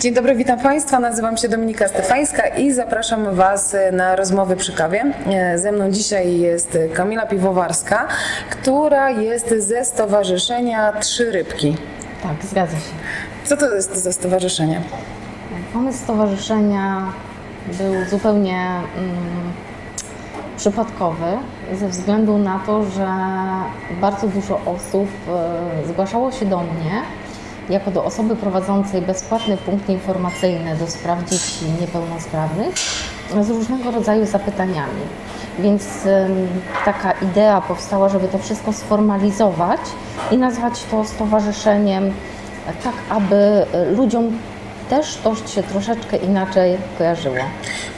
Dzień dobry, witam Państwa. Nazywam się Dominika Stefańska i zapraszam Was na rozmowy przy kawie. E, Ze mną dzisiaj jest Kamila Piwowarska, która jest ze Stowarzyszenia Trzy Rybki. Tak, zgadza się. Co to jest za stowarzyszenie? Pomysł stowarzyszenia był zupełnie mm, przypadkowy ze względu na to, że bardzo dużo osób e, zgłaszało się do mnie jako do osoby prowadzącej bezpłatny punkt informacyjny do spraw dzieci niepełnosprawnych z różnego rodzaju zapytaniami. Więc taka idea powstała, żeby to wszystko sformalizować i nazwać to stowarzyszeniem, tak aby ludziom też to się troszeczkę inaczej kojarzyło.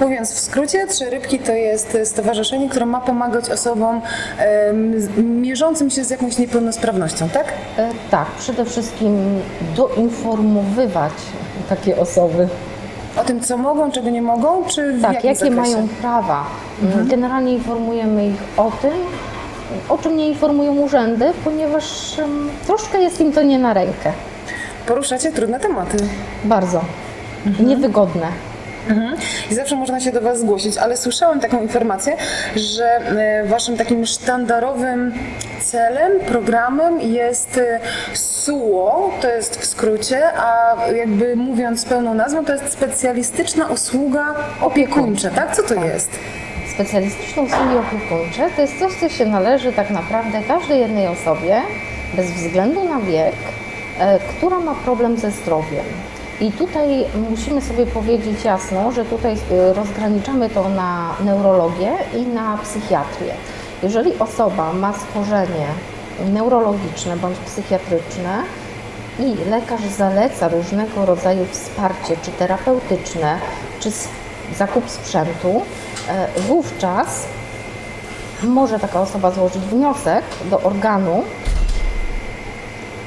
Mówiąc w skrócie, Trzy Rybki to jest stowarzyszenie, które ma pomagać osobom mierzącym się z jakąś niepełnosprawnością, tak? E, Tak, przede wszystkim doinformowywać takie osoby. O tym, co mogą, czego nie mogą, czy Tak, jakie zakresie? mają prawa. Generalnie informujemy ich o tym, o czym nie informują urzędy, ponieważ troszkę jest im to nie na rękę. Poruszacie trudne tematy. Bardzo. Niewygodne. Mhm. I zawsze można się do Was zgłosić, ale słyszałam taką informację, że e, Waszym takim sztandarowym celem, programem jest e, SUO, to jest w skrócie, a jakby mówiąc pełną nazwą, to jest specjalistyczna usługa opiekuńcza, tak? Co to jest? Specjalistyczne usługi opiekuńcze to jest coś, co się należy tak naprawdę każdej jednej osobie, bez względu na wiek, która ma problem ze zdrowiem. I tutaj musimy sobie powiedzieć jasno, że tutaj e, rozgraniczamy to na neurologię i na psychiatrię. Jeżeli osoba ma schorzenie neurologiczne bądź psychiatryczne, i lekarz zaleca różnego rodzaju wsparcie, czy terapeutyczne, czy zakup sprzętu, e, wówczas może taka osoba złożyć wniosek do organu.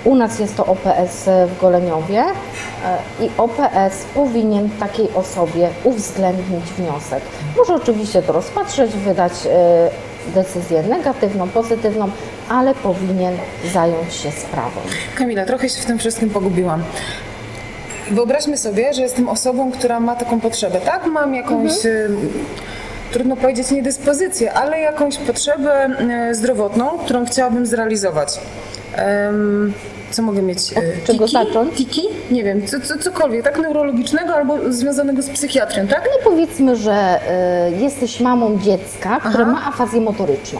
U nas jest to OPS w Goleniowie e, i OPS powinien takiej osobie uwzględnić wniosek. Może oczywiście to rozpatrzeć, wydać e, decyzję negatywną, pozytywną, ale powinien zająć się sprawą. Kamila, trochę się w tym wszystkim pogubiłam. Wyobraźmy sobie, że jestem osobą, która ma taką potrzebę, tak? Mam jakąś, e, trudno powiedzieć niedyspozycję, ale jakąś potrzebę e, zdrowotną, którą chciałabym zrealizować. Em, co mogę mieć? e, Od czego tiki? zacząć? Tiki? Nie wiem, co, co, cokolwiek, tak neurologicznego albo związanego z psychiatrią, tak? No powiedzmy, że y, jesteś mamą dziecka, które Aha. ma afazję motoryczną,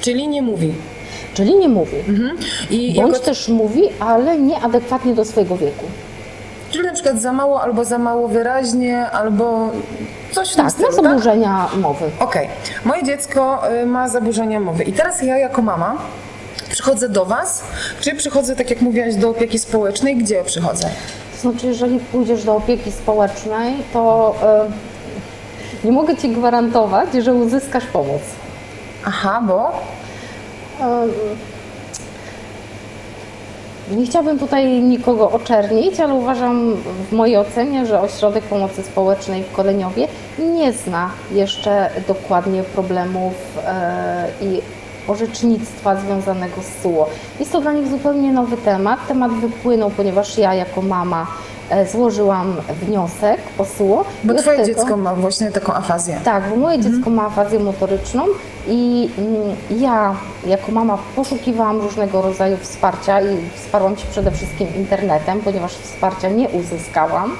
Czyli nie mówi. czyli nie mówi. Mhm. I Bądź jako, też mówi, ale nieadekwatnie do swojego wieku. czyli na przykład za mało albo za mało wyraźnie, albo coś w tym Tak, stylu, ma tak? zaburzenia mowy. Okej, moje dziecko y, ma zaburzenia mowy i teraz ja jako mama przychodzę do Was, czy przychodzę, tak jak mówiłaś, do opieki społecznej? Gdzie przychodzę? To znaczy, jeżeli pójdziesz do opieki społecznej, to y, nie mogę Ci gwarantować, że uzyskasz pomoc. Aha, bo Nie chciałabym tutaj nikogo oczernić, ale uważam w mojej ocenie, że Ośrodek Pomocy Społecznej w Koleniowie nie zna jeszcze dokładnie problemów e, i orzecznictwa związanego z SUO. Jest to dla nich zupełnie nowy temat. Temat wypłynął, ponieważ ja jako mama e, złożyłam wniosek o SUO. bo Twoje tego- dziecko ma właśnie taką afazję. tak, bo moje dziecko ma afazję motoryczną i mm, ja jako mama poszukiwałam różnego rodzaju wsparcia i wsparłam się przede wszystkim internetem, ponieważ wsparcia nie uzyskałam.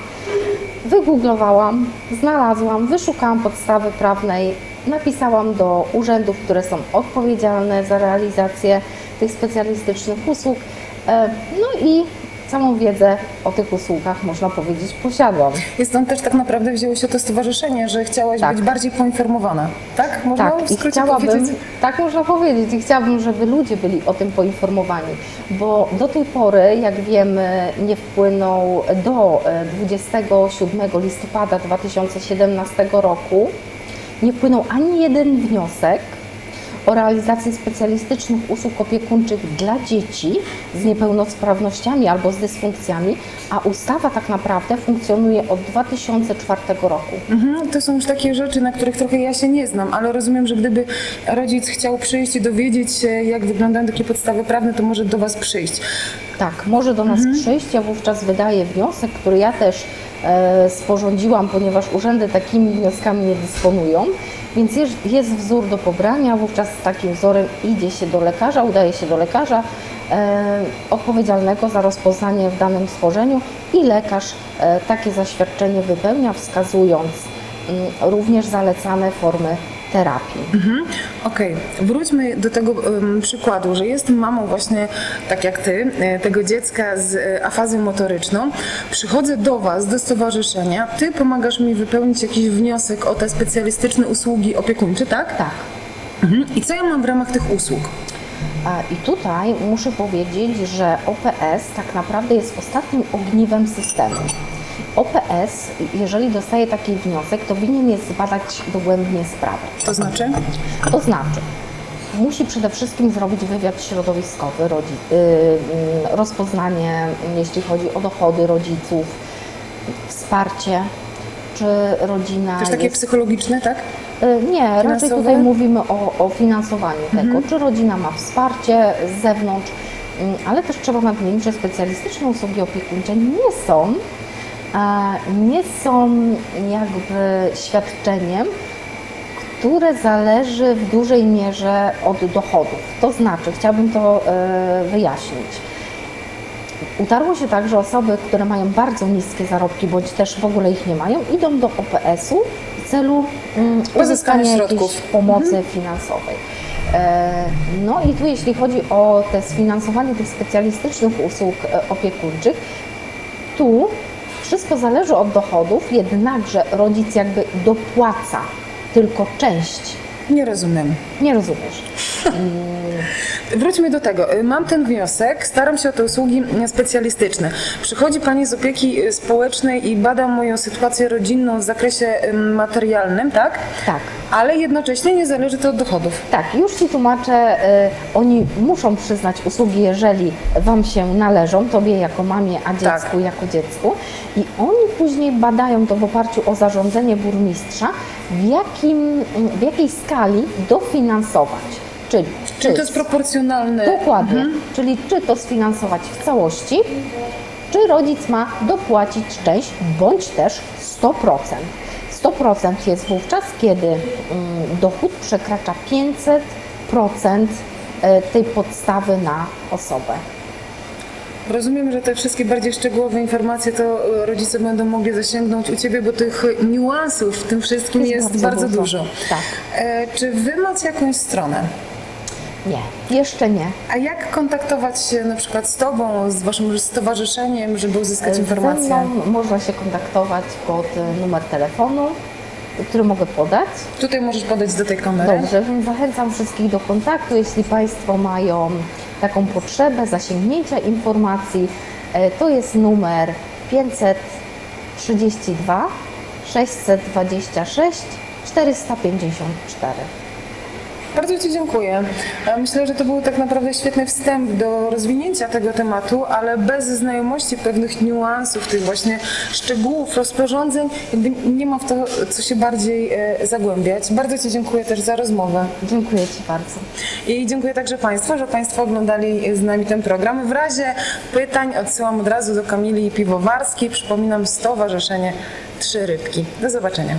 Wygooglowałam, znalazłam, wyszukałam podstawy prawnej, napisałam do urzędów, które są odpowiedzialne za realizację tych specjalistycznych usług. E, No i całą wiedzę o tych usługach, można powiedzieć, posiadłam. I stąd też tak naprawdę wzięło się to stowarzyszenie, że chciałaś Tak. być bardziej poinformowana, tak? Można Tak, w i skrócie chciałabym, powiedzieć? tak można powiedzieć, i chciałabym, żeby ludzie byli o tym poinformowani, bo do tej pory, jak wiemy, nie wpłynął do e, 27 listopada 2017 roku, nie wpłynął ani jeden wniosek o realizację specjalistycznych usług opiekuńczych dla dzieci z niepełnosprawnościami albo z dysfunkcjami, a ustawa tak naprawdę funkcjonuje od 2004 roku. Mhm, to są już takie rzeczy, na których trochę ja się nie znam, ale rozumiem, że gdyby rodzic chciał przyjść i dowiedzieć się, jak wyglądają takie podstawy prawne, to może do Was przyjść. Tak, może do nas przyjść, ja wówczas wydaję wniosek, który ja też e, sporządziłam, ponieważ urzędy takimi wnioskami nie dysponują. Więc jest, wzór do pobrania, wówczas z takim wzorem idzie się do lekarza, udaje się do lekarza e, odpowiedzialnego za rozpoznanie w danym stworzeniu i lekarz e, takie zaświadczenie wypełnia, wskazując mm, również zalecane formy terapii. Okej, wróćmy do tego em, przykładu, że jestem mamą właśnie, tak jak ty, e, tego dziecka z e, afazją motoryczną. Przychodzę do was, do stowarzyszenia, ty pomagasz mi wypełnić jakiś wniosek o te specjalistyczne usługi opiekuńcze, tak? Tak. Mhm. I co ja mam w ramach tych usług? I tutaj muszę powiedzieć, że OPS tak naprawdę jest ostatnim ogniwem systemu. OPS, jeżeli dostaje taki wniosek, to winien jest zbadać dogłębnie sprawę. To znaczy? To znaczy, musi przede wszystkim zrobić wywiad środowiskowy, y, y, rozpoznanie, jeśli chodzi o dochody rodziców, wsparcie, czy rodzina Też takie jest psychologiczne, tak? Y, Nie, raczej Finansowe? tutaj mówimy o, o finansowaniu tego, czy rodzina ma wsparcie z zewnątrz, mm, ale też trzeba nadmienić, że specjalistyczne usługi opiekuńcze nie są, nie są jakby świadczeniem, które zależy w dużej mierze od dochodów. To znaczy, chciałabym to e, wyjaśnić. Utarło się tak, że osoby, które mają bardzo niskie zarobki, bądź też w ogóle ich nie mają, idą do OPS-u w celu mm, uzyskania jakiejś pomocy finansowej. E, No i tu jeśli chodzi o te sfinansowanie tych specjalistycznych usług e, opiekuńczych, tu wszystko zależy od dochodów, jednakże rodzic jakby dopłaca tylko część. Nie rozumiem. Nie rozumiesz? Wróćmy do tego. Y, Mam ten wniosek, staram się o te usługi y, specjalistyczne. Przychodzi Pani z opieki y, społecznej i bada moją sytuację rodzinną w zakresie materialnym, tak? Tak. Ale jednocześnie nie zależy to od dochodów. Tak, już Ci tłumaczę, oni muszą przyznać usługi, jeżeli Wam się należą, Tobie jako mamie, a dziecku Tak. jako dziecku. I oni później badają to w oparciu o zarządzenie burmistrza, w, jakim, w jakiej skali dofinansować. Czyli, Czyli to jest proporcjonalne. Dokładnie. Czyli czy to sfinansować w całości, czy rodzic ma dopłacić część, bądź też 100%. 100% jest wówczas, kiedy mm, dochód przekracza 500% e, tej podstawy na osobę. Rozumiem, że te wszystkie bardziej szczegółowe informacje to y, rodzice będą mogli zasięgnąć u Ciebie, bo tych niuansów w tym wszystkim jest, Jest bardzo, bardzo dużo. dużo. Tak. E, czy Wy macie jakąś stronę? Nie, jeszcze nie. A jak kontaktować się na przykład z Tobą, z Waszym stowarzyszeniem, żeby uzyskać informacje? mną można się kontaktować pod e, numer telefonu, który mogę podać. Tutaj możesz podać do tej kamery. Dobrze, więc zachęcam wszystkich do kontaktu, jeśli Państwo mają taką potrzebę zasięgnięcia informacji. e, To jest numer 532 626 454. Bardzo Ci dziękuję. E, Myślę, że to był tak naprawdę świetny wstęp do rozwinięcia tego tematu, ale bez znajomości pewnych niuansów, tych właśnie szczegółów, rozporządzeń, nie ma w to co się bardziej e, zagłębiać. Bardzo Ci dziękuję też za rozmowę. Dziękuję Ci bardzo. I dziękuję także Państwu, że Państwo oglądali z nami ten program. W razie pytań odsyłam od razu do Kamili Piwowarskiej. Przypominam Stowarzyszenie Trzy Rybki. Do zobaczenia.